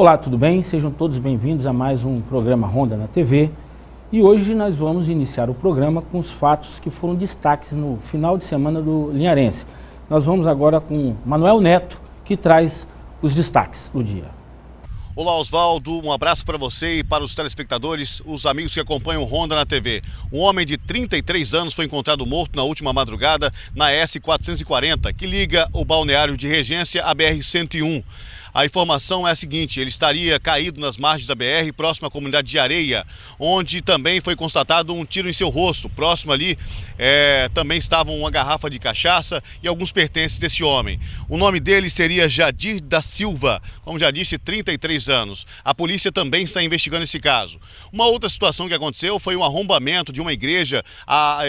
Olá, tudo bem? Sejam todos bem-vindos a mais um programa Ronda na TV. E hoje nós vamos iniciar o programa com os fatos que foram destaques no final de semana do Linharense. Nós vamos agora com Manuel Neto, que traz os destaques do dia. Olá, Oswaldo. Um abraço para você e para os telespectadores, os amigos que acompanham Ronda na TV. Um homem de 33 anos foi encontrado morto na última madrugada na S440, que liga o balneário de Regência à BR-101. A informação é a seguinte: ele estaria caído nas margens da BR, próximo à comunidade de Areia, onde também foi constatado um tiro em seu rosto. Próximo ali é, também estavam uma garrafa de cachaça e alguns pertences desse homem. O nome dele seria Jadir da Silva, como já disse, 33 anos. A polícia também está investigando esse caso. Uma outra situação que aconteceu foi um arrombamento de uma igreja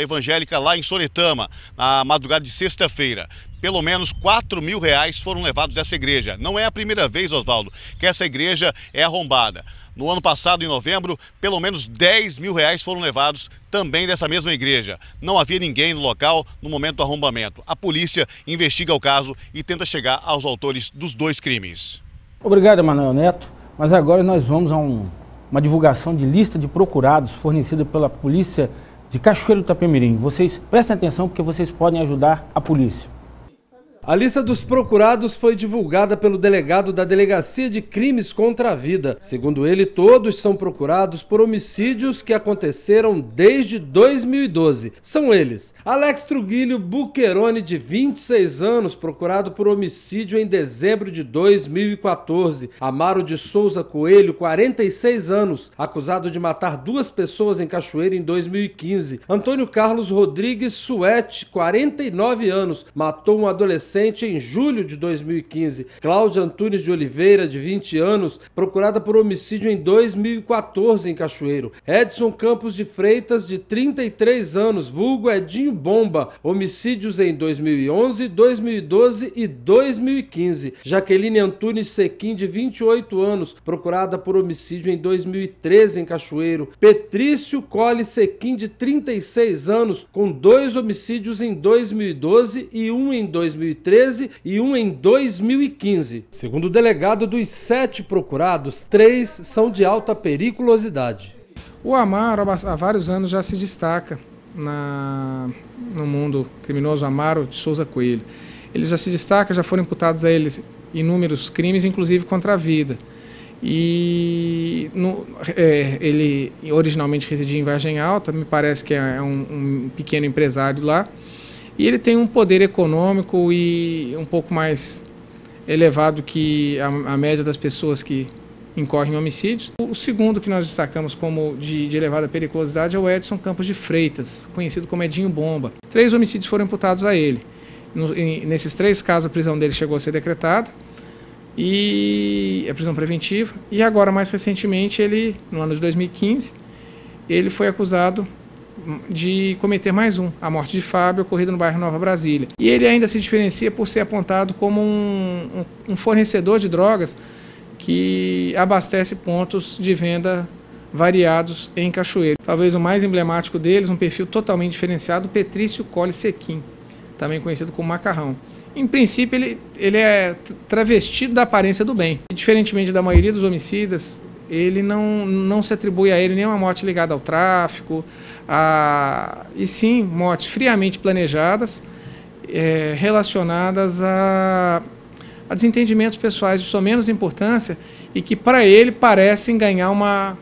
evangélica lá em Soretama, na madrugada de sexta-feira pelo menos 4 mil reais foram levados dessa igreja. Não é a primeira vez, Oswaldo, que essa igreja é arrombada. No ano passado, em novembro, pelo menos 10 mil reais foram levados também dessa mesma igreja. Não havia ninguém no local no momento do arrombamento. A polícia investiga o caso e tenta chegar aos autores dos dois crimes. Obrigado, Emanuel Neto. Mas agora nós vamos a um, uma divulgação de lista de procurados fornecida pela polícia de Cachoeiro do Itapemirim. Vocês prestem atenção porque vocês podem ajudar a polícia. A lista dos procurados foi divulgada pelo delegado da Delegacia de Crimes contra a Vida. Segundo ele, todos são procurados por homicídios que aconteceram desde 2012. São eles: Alex Trujillo Buquerone, de 26 anos, procurado por homicídio em dezembro de 2014. Amaro de Souza Coelho, 46 anos, acusado de matar duas pessoas em Cachoeira em 2015. Antônio Carlos Rodrigues Suete, 49 anos, matou um adolescente em julho de 2015. Cláudia Antunes de Oliveira, de 20 anos, procurada por homicídio em 2014 em Cachoeiro. Edson Campos de Freitas, de 33 anos, vulgo Edinho Bomba, homicídios em 2011, 2012 e 2015. Jaqueline Antunes Sequim, de 28 anos, procurada por homicídio em 2013 em Cachoeiro. Petrício Cole Sequim, de 36 anos, com dois homicídios em 2012 e um em 2013. 2013 e um em 2015. Segundo o delegado, dos sete procurados, três são de alta periculosidade. O Amaro há vários anos já se destaca na, no mundo criminoso Amaro de Souza Coelho. Ele já se destaca, já foram imputados a eles inúmeros crimes, inclusive contra a vida. E no, é, ele originalmente residia em Vargem Alta, me parece que é um, um pequeno empresário lá. E ele tem um poder econômico e um pouco mais elevado que a, a média das pessoas que incorrem em homicídios. O segundo que nós destacamos como de, de, elevada periculosidade é o Edson Campos de Freitas, conhecido como Edinho Bomba. Três homicídios foram imputados a ele. No, em, nesses três casos, a prisão dele chegou a ser decretada e a prisão preventiva. E agora, mais recentemente, ele, no ano de 2015, ele foi acusado de cometer mais um, a morte de Fábio, ocorrida no bairro Nova Brasília. E ele ainda se diferencia por ser apontado como um, um fornecedor de drogas que abastece pontos de venda variados em Cachoeiro. Talvez o mais emblemático deles, um perfil totalmente diferenciado, Petrício Cole Sequim, também conhecido como Macarrão. Em princípio, ele, ele é travestido da aparência do bem. E, diferentemente da maioria dos homicidas, ele não, não se atribui a ele nenhuma morte ligada ao tráfico, a, e sim mortes friamente planejadas, é, relacionadas a, a desentendimentos pessoais de sua menos importância e que para ele parecem ganhar uma,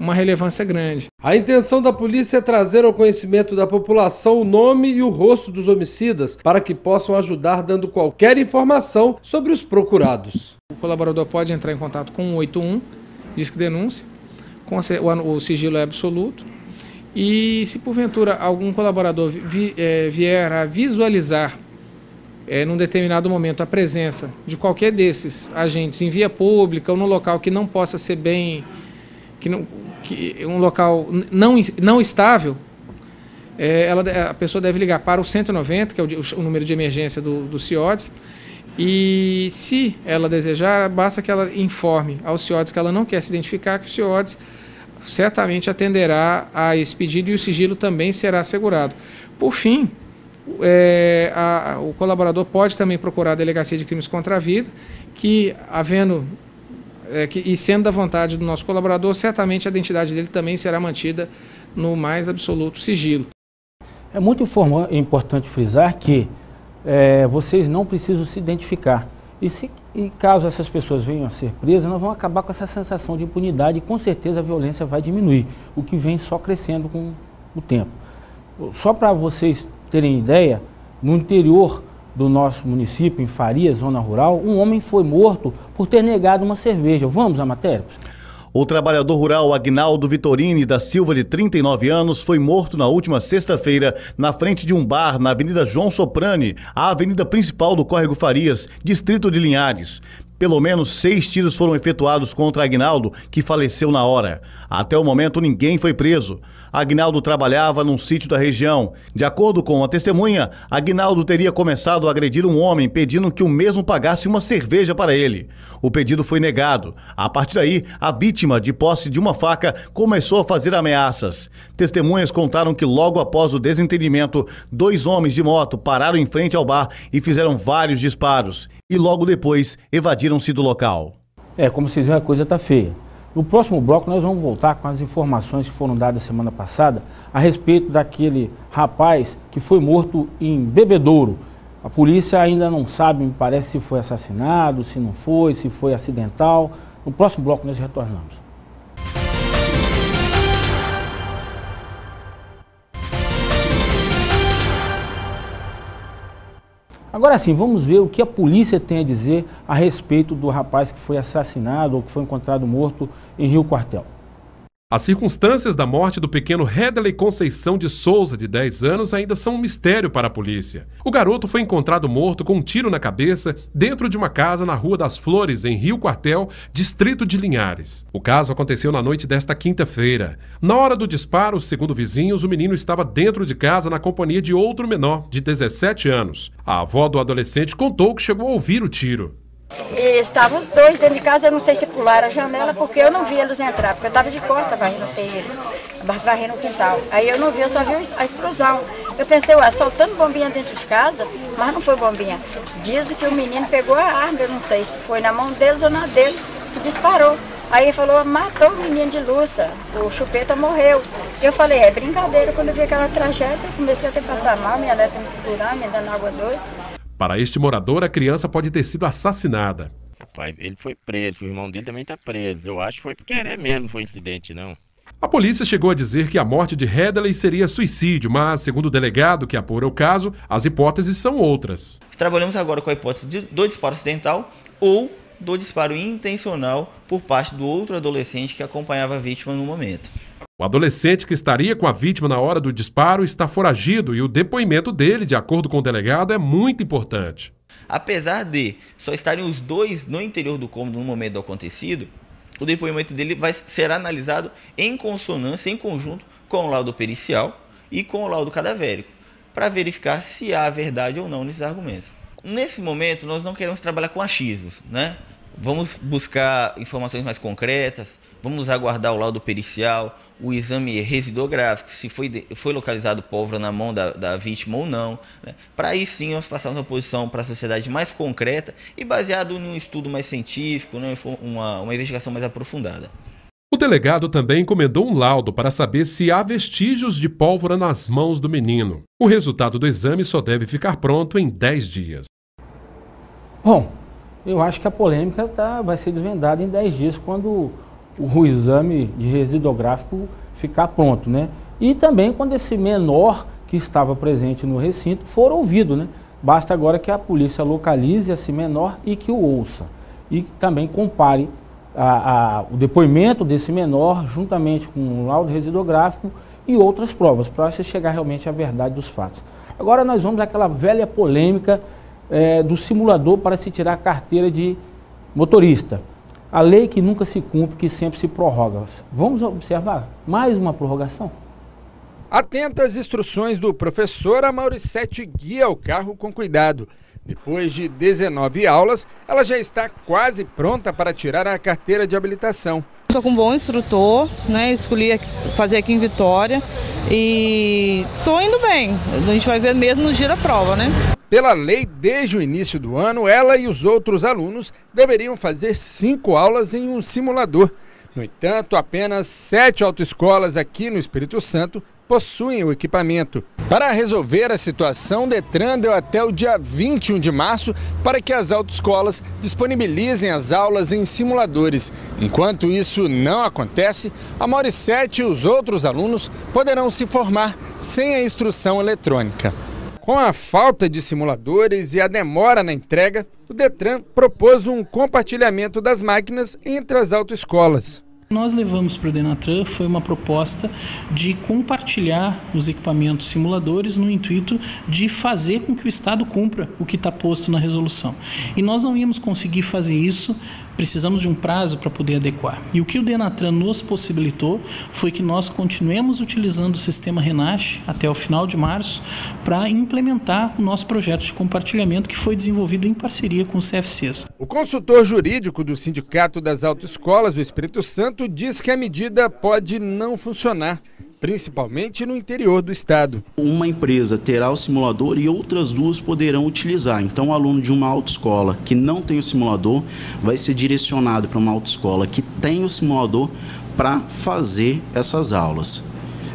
uma relevância grande. A intenção da polícia é trazer ao conhecimento da população o nome e o rosto dos homicidas, para que possam ajudar dando qualquer informação sobre os procurados. O colaborador pode entrar em contato com o 181, diz que denúncia, o sigilo é absoluto, e se porventura algum colaborador vi, é, vier a visualizar é, num determinado momento a presença de qualquer desses agentes em via pública ou no local que não possa ser bem, que não, que um local não, não estável, é, ela, a pessoa deve ligar para o 190, que é o, o número de emergência do, do CIODES, e se ela desejar, basta que ela informe ao CIODES que ela não quer se identificar, que o CIODES certamente atenderá a esse pedido e o sigilo também será assegurado. Por fim, é, a, o colaborador pode também procurar a Delegacia de Crimes contra a Vida, que, havendo é, que, e sendo da vontade do nosso colaborador, certamente a identidade dele também será mantida no mais absoluto sigilo. É muito importante frisar que é, vocês não precisam se identificar. E, se, e caso essas pessoas venham a ser presas, nós vamos acabar com essa sensação de impunidade e com certeza a violência vai diminuir, o que vem só crescendo com o tempo. Só para vocês terem ideia, no interior do nosso município, em Faria, zona rural, um homem foi morto por ter negado uma cerveja. Vamos à matéria? O trabalhador rural Agnaldo Vitorini da Silva, de 39 anos, foi morto na última sexta-feira na frente de um bar na Avenida João Soprani, a avenida principal do Córrego Farias, distrito de Linhares. Pelo menos seis tiros foram efetuados contra Agnaldo, que faleceu na hora. Até o momento, ninguém foi preso. Agnaldo trabalhava num sítio da região. De acordo com a testemunha, Agnaldo teria começado a agredir um homem pedindo que o mesmo pagasse uma cerveja para ele. O pedido foi negado. A partir daí, a vítima, de posse de uma faca, começou a fazer ameaças. Testemunhas contaram que logo após o desentendimento, dois homens de moto pararam em frente ao bar e fizeram vários disparos. E logo depois evadiram-se do local. É, como vocês veem, a coisa está feia. No próximo bloco, nós vamos voltar com as informações que foram dadas semana passada a respeito daquele rapaz que foi morto em Bebedouro. A polícia ainda não sabe, me parece, se foi assassinado, se não foi, se foi acidental. No próximo bloco, nós retornamos. Agora sim, vamos ver o que a polícia tem a dizer a respeito do rapaz que foi assassinado ou que foi encontrado morto em Rio Quartel. As circunstâncias da morte do pequeno Redley Conceição de Souza, de 10 anos, ainda são um mistério para a polícia. O garoto foi encontrado morto com um tiro na cabeça dentro de uma casa na Rua das Flores, em Rio Quartel, distrito de Linhares. O caso aconteceu na noite desta quinta-feira. Na hora do disparo, segundo vizinhos, o menino estava dentro de casa na companhia de outro menor, de 17 anos. A avó do adolescente contou que chegou a ouvir o tiro. Estavam os dois dentro de casa, eu não sei se pularam a janela, porque eu não vi eles entrar, porque eu estava de costa varrendo o terreiro, varrendo o quintal. Aí eu não vi, eu só vi a explosão. Eu pensei, ué, soltando bombinha dentro de casa, mas não foi bombinha. Dizem que o menino pegou a arma, eu não sei se foi na mão deles ou na dele, e disparou. Aí ele falou, matou o menino de luça, o chupeta morreu. Eu falei, é brincadeira, quando eu vi aquela tragédia, comecei a ter que passar mal, minha neta me segurando, me dando água doce. Para este morador, a criança pode ter sido assassinada. Pai, ele foi preso, o irmão dele também está preso. Eu acho que foi porque é mesmo, não foi incidente, não. A polícia chegou a dizer que a morte de Hedley seria suicídio, mas, segundo o delegado que apura o caso, as hipóteses são outras. Trabalhamos agora com a hipótese de, do disparo acidental ou do disparo intencional por parte do outro adolescente que acompanhava a vítima no momento. O adolescente que estaria com a vítima na hora do disparo está foragido e o depoimento dele, de acordo com o delegado, é muito importante. Apesar de só estarem os dois no interior do cômodo no momento do acontecido, o depoimento dele vai ser analisado em consonância, em conjunto com o laudo pericial e com o laudo cadavérico, para verificar se há verdade ou não nesses argumentos. Nesse momento, nós não queremos trabalhar com achismos, né? Vamos buscar informações mais concretas, vamos aguardar o laudo pericial, o exame residográfico, se foi, foi localizado pólvora na mão da, da vítima ou não. Né? Para aí sim nós passarmos uma posição para a sociedade mais concreta e baseado em um estudo mais científico, né? uma, uma investigação mais aprofundada. O delegado também encomendou um laudo para saber se há vestígios de pólvora nas mãos do menino. O resultado do exame só deve ficar pronto em 10 dias. Bom, eu acho que a polêmica tá, vai ser desvendada em 10 dias, quando o exame de residográfico ficar pronto, né? E também quando esse menor que estava presente no recinto for ouvido, né? Basta agora que a polícia localize esse menor e que o ouça. E também compare a, a, o depoimento desse menor juntamente com o laudo residográfico e outras provas, para você chegar realmente à verdade dos fatos. Agora nós vamos àquela velha polêmica é, do simulador para se tirar a carteira de motorista. A lei que nunca se cumpre, que sempre se prorroga. Vamos observar mais uma prorrogação? Atenta às instruções do professor, a Mauricete guia o carro com cuidado. Depois de 19 aulas, ela já está quase pronta para tirar a carteira de habilitação. Estou com um bom instrutor, né? escolhi fazer aqui em Vitória e estou indo bem. A gente vai ver mesmo no dia da prova, né? Pela lei, desde o início do ano, ela e os outros alunos deveriam fazer cinco aulas em um simulador. No entanto, apenas sete autoescolas aqui no Espírito Santo possuem o equipamento. Para resolver a situação, o Detran deu até o dia 21 de março para que as autoescolas disponibilizem as aulas em simuladores. Enquanto isso não acontece, a Mauricete e os outros alunos poderão se formar sem a instrução eletrônica. Com a falta de simuladores e a demora na entrega, o Detran propôs um compartilhamento das máquinas entre as autoescolas. Nós levamos para o Denatran foi uma proposta de compartilhar os equipamentos simuladores no intuito de fazer com que o Estado cumpra o que está posto na resolução. E nós não íamos conseguir fazer isso precisamos de um prazo para poder adequar. E o que o Denatran nos possibilitou foi que nós continuemos utilizando o sistema Renache até o final de março para implementar o nosso projeto de compartilhamento que foi desenvolvido em parceria com os CFCs. O consultor jurídico do Sindicato das Autoescolas do Espírito Santo diz que a medida pode não funcionar principalmente no interior do estado. Uma empresa terá o simulador e outras duas poderão utilizar. Então, o aluno de uma autoescola que não tem o simulador vai ser direcionado para uma autoescola que tem o simulador para fazer essas aulas.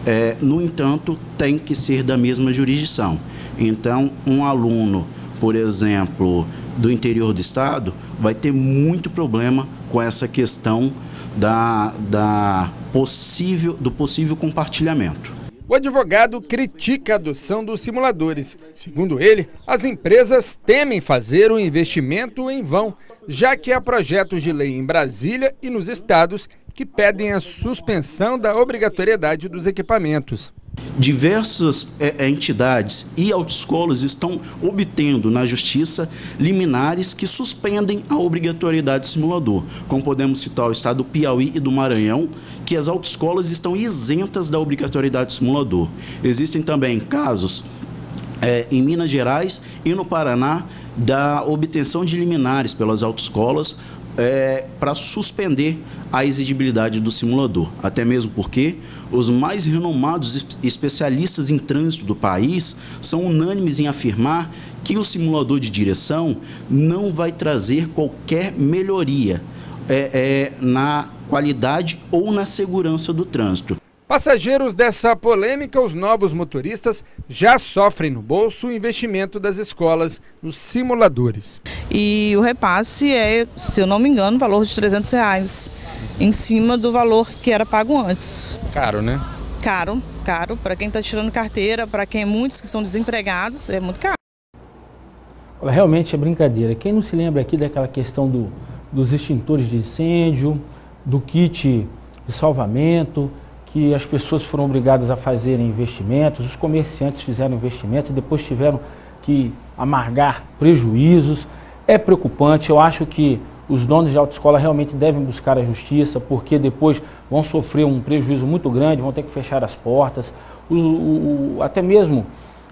É, no entanto, tem que ser da mesma jurisdição. Então, um aluno, por exemplo, do interior do estado, vai ter muito problema com essa questão da, da possível, do possível compartilhamento. O advogado critica a adoção dos simuladores. Segundo ele, as empresas temem fazer o investimento em vão, já que há projetos de lei em Brasília e nos estados que pedem a suspensão da obrigatoriedade dos equipamentos. Diversas é, é, entidades e autoescolas estão obtendo na justiça liminares que suspendem a obrigatoriedade do simulador, como podemos citar o estado do Piauí e do Maranhão, que as autoescolas estão isentas da obrigatoriedade do simulador. Existem também casos é, em Minas Gerais e no Paraná da obtenção de liminares pelas autoescolas é, para suspender a exigibilidade do simulador. Até mesmo porque os mais renomados especialistas em trânsito do país são unânimes em afirmar que o simulador de direção não vai trazer qualquer melhoria é, é, na qualidade ou na segurança do trânsito. Passageiros dessa polêmica, os novos motoristas já sofrem no bolso o investimento das escolas nos simuladores. E o repasse é, se eu não me engano, valor de 300 reais, em cima do valor que era pago antes. Caro, né? Caro, caro. Para quem está tirando carteira, para quem muitos que estão desempregados, é muito caro. Olha, realmente é brincadeira. Quem não se lembra aqui daquela questão do, dos extintores de incêndio, do kit de salvamento, que as pessoas foram obrigadas a fazerem investimentos, os comerciantes fizeram investimentos e depois tiveram que amargar prejuízos. É preocupante, eu acho que os donos de autoescola realmente devem buscar a justiça, porque depois vão sofrer um prejuízo muito grande, vão ter que fechar as portas. O, o, até mesmo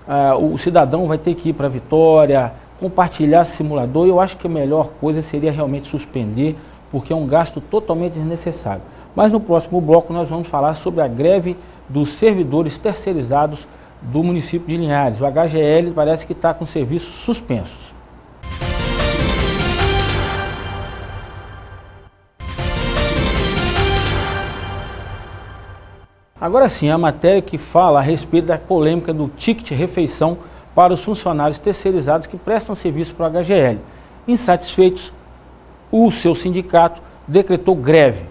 uh, o cidadão vai ter que ir para a Vitória, compartilhar simulador. Eu acho que a melhor coisa seria realmente suspender, porque é um gasto totalmente desnecessário. Mas no próximo bloco nós vamos falar sobre a greve dos servidores terceirizados do município de Linhares. O HGL parece que está com serviços suspensos. Agora sim, a matéria que fala a respeito da polêmica do ticket refeição para os funcionários terceirizados que prestam serviço para o HGL. Insatisfeitos, o seu sindicato decretou greve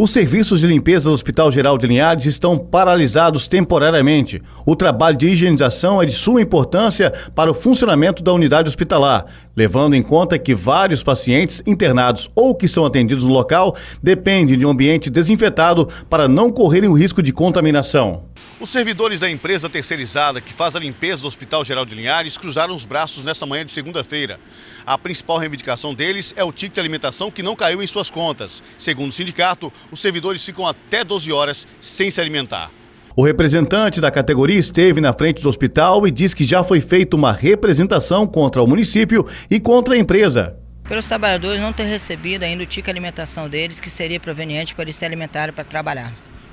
os serviços de limpeza do Hospital Geral de Linhares estão paralisados temporariamente. O trabalho de higienização é de suma importância para o funcionamento da unidade hospitalar, levando em conta que vários pacientes internados ou que são atendidos no local dependem de um ambiente desinfetado para não correrem o risco de contaminação. Os servidores da empresa terceirizada que faz a limpeza do Hospital Geral de Linhares cruzaram os braços nesta manhã de segunda-feira. A principal reivindicação deles é o ticket de alimentação que não caiu em suas contas. Segundo o sindicato, os servidores ficam até 12 horas sem se alimentar. O representante da categoria esteve na frente do hospital e diz que já foi feita uma representação contra o município e contra a empresa. Pelos trabalhadores não ter recebido ainda o ticket de alimentação deles, que seria proveniente para eles se alimentarem para trabalhar.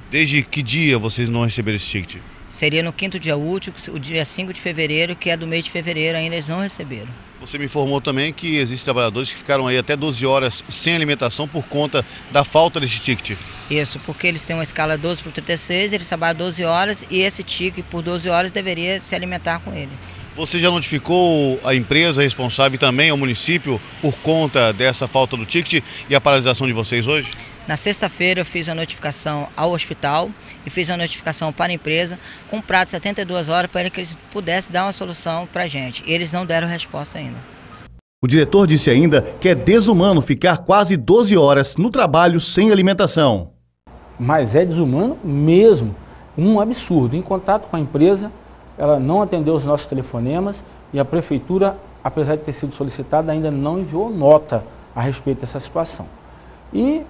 Desde que dia vocês não receberam esse ticket? Seria no quinto dia útil, o dia 5 de fevereiro, que é do mês de fevereiro, ainda eles não receberam. Você me informou também que existem trabalhadores que ficaram aí até 12 horas sem alimentação por conta da falta desse ticket. Isso, porque eles têm uma escala 12 por 36, eles trabalham 12 horas e esse ticket por 12 horas deveria se alimentar com ele. Você já notificou a empresa responsável e também ao município por conta dessa falta do ticket e a paralisação de vocês hoje? Na sexta-feira eu fiz a notificação ao hospital e fiz a notificação para a empresa com prazo de 72 horas para que eles pudessem dar uma solução para a gente. E eles não deram resposta ainda. O diretor disse ainda que é desumano ficar quase 12 horas no trabalho sem alimentação. Mas é desumano mesmo. Um absurdo. Em contato com a empresa, ela não atendeu os nossos telefonemas e a prefeitura, apesar de ter sido solicitada, ainda não enviou nota a respeito dessa situação. E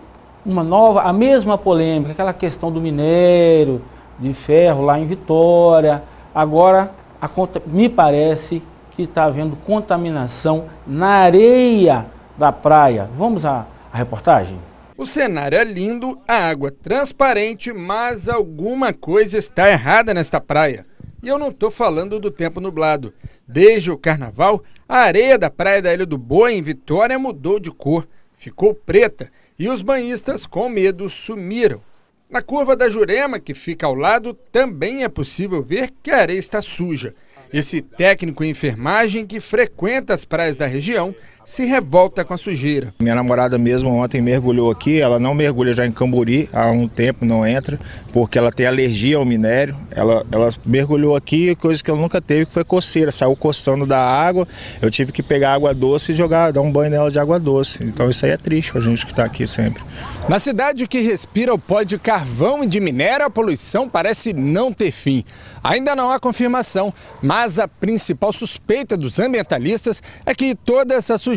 uma nova, a mesma polêmica, aquela questão do minério de ferro lá em Vitória. Agora, a, me parece que está havendo contaminação na areia da praia. Vamos à, à reportagem? O cenário é lindo, a água transparente, mas alguma coisa está errada nesta praia. E eu não estou falando do tempo nublado. Desde o carnaval, a areia da praia da Ilha do Boa, em Vitória, mudou de cor. Ficou preta e os banhistas, com medo, sumiram. Na curva da Jurema, que fica ao lado, também é possível ver que a areia está suja. Esse técnico em enfermagem que frequenta as praias da região se revolta com a sujeira. Minha namorada mesmo ontem mergulhou aqui, ela não mergulha já em Camburi, há um tempo não entra, porque ela tem alergia ao minério. Ela, ela mergulhou aqui, coisa que ela nunca teve, que foi coceira, saiu coçando da água. Eu tive que pegar água doce e jogar, dar um banho nela de água doce. Então isso aí é triste pra gente que está aqui sempre. Na cidade que respira o pó de carvão e de minério, a poluição parece não ter fim. Ainda não há confirmação, mas a principal suspeita dos ambientalistas é que toda essa sujeira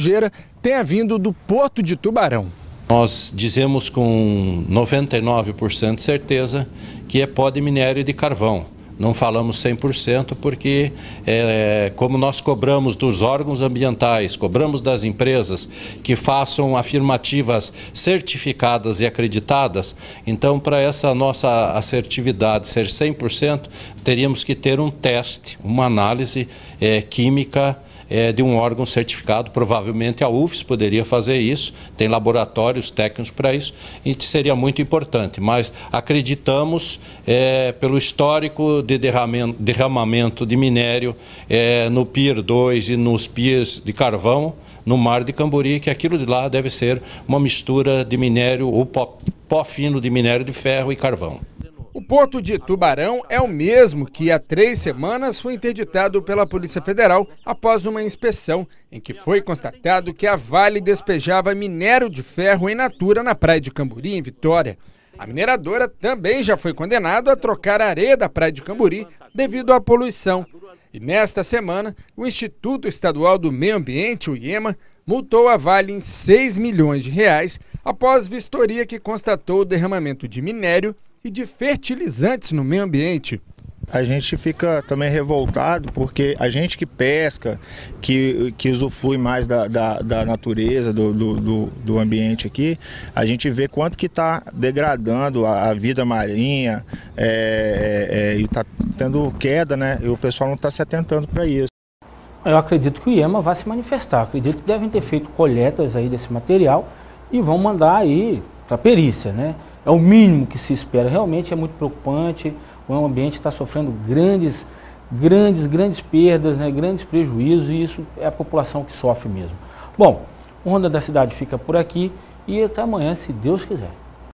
tenha vindo do Porto de Tubarão. Nós dizemos com 99% de certeza que é pó de minério de carvão não falamos 100% porque, é, como nós cobramos dos órgãos ambientais, cobramos das empresas que façam afirmativas certificadas e acreditadas, então, para essa nossa assertividade ser 100%, teríamos que ter um teste, uma análise é, química é, de um órgão certificado, provavelmente a UFES poderia fazer isso, tem laboratórios técnicos para isso, e seria muito importante. Mas acreditamos, é, pelo histórico de derramamento, de minério é, no Pier 2 e nos piers de carvão, no mar de Cambori, que aquilo de lá deve ser uma mistura de minério ou pó, pó fino de minério de ferro e carvão. O porto de Tubarão é o mesmo que há três semanas foi interditado pela Polícia Federal após uma inspeção em que foi constatado que a Vale despejava minério de ferro em natura na praia de Camburi, em Vitória. A mineradora também já foi condenada a trocar a areia da praia de Camburi devido à poluição. E nesta semana, o Instituto Estadual do Meio Ambiente, o IEMA, multou a Vale em 6 milhões de reais após vistoria que constatou o derramamento de minério e de fertilizantes no meio ambiente. A gente fica também revoltado porque a gente que pesca, que, que usufrui mais da, da, da natureza, do, do, do, ambiente aqui, a gente vê quanto que está degradando a, a, vida marinha é, é, é e está tendo queda, né? E o pessoal não está se atentando para isso. Eu acredito que o IEMA vai se manifestar, acredito que devem ter feito coletas aí desse material e vão mandar aí para perícia, né? É o mínimo que se espera. Realmente é muito preocupante, o ambiente está sofrendo grandes, grandes, grandes perdas, né, grandes prejuízos e isso é a população que sofre mesmo. Bom, o Ronda da Cidade fica por aqui e até amanhã, se Deus quiser.